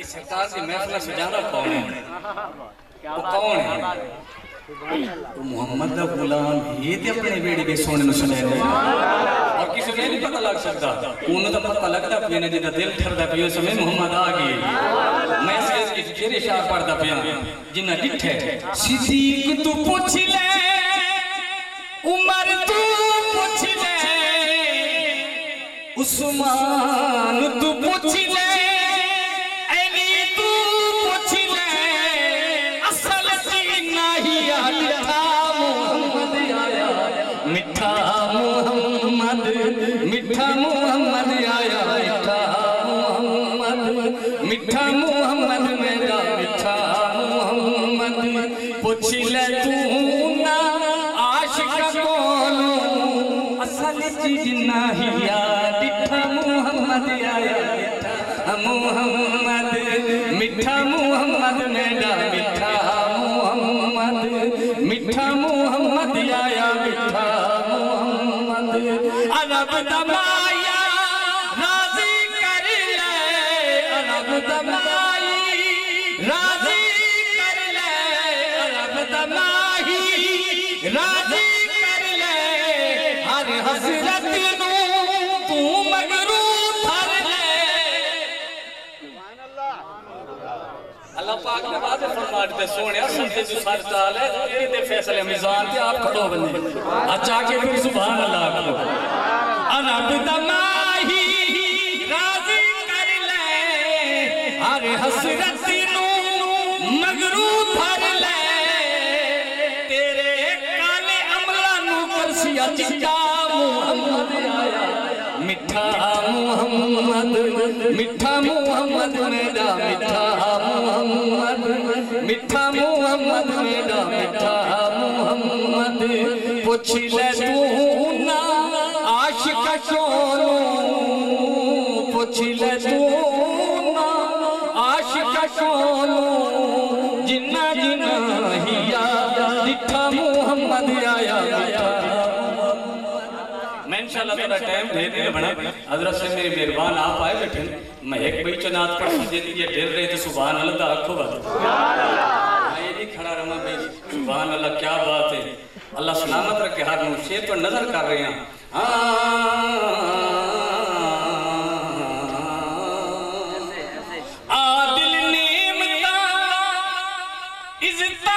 इस सरकार की महफिल सजाना कौन है? वो कौन है? वो मोहम्मद दा गुलाम ये ते अपने बेड़ी के सोने नु सुने और किसी ने नहीं पता लग सकता। उन्हें तो पता लगता पिया ने जिदा दिल ठरदा पिया समय मोहम्मद आ गए मैं इस की फिर इशार पढ़दा पिया जिन्ना डिठे सिद्दीक तू पूछ ले उमर तू पूछ ले उस्मान तू मिठा मोहम्मद मेरा मिठा मोहम्मद पूछ ले तू ना आशिक कोलो असल चीज नहीं यार मिठा मोहम्मद आया मिठा अल्लाह पाक ने बात फरमात पे सोने सत्य जो सच चाल है ये दे फैसले मिजान ते आप खड़ो बंदे अच्छा के फिर सुभान अल्लाह करो अरब दमाही राजी कर ले हर हसरत नू मगरू धर ले तेरे काले अमला नू करसिया चिट्टा मुहम्मद आया मिठा मोहम्मद मिठा मोहम्मद मेरा मिठा मिठा मोहम्मद मिठा मोहम्मद। पूछ ले तू ना आशिक सोनू। पूछ ले तू जिन्ना जिन्ना हिया दिठा मोहम्मद इंशाल्लाह थोड़ा टाइम दे देने बना। हज़रत से मेरी मेहरबान आप आए बैठे। मैं एक बई चनात पढ़ दे दिए ढेर रहे थे। सुभान अल्लाह दा आँखों बात। मैं नहीं खड़ा रहा भाई। सुभान अल्लाह क्या बात है। अल्लाह सलामत रखे हर नु तो नज़र कर रहे हैं। हाँ। नेमता इज्जता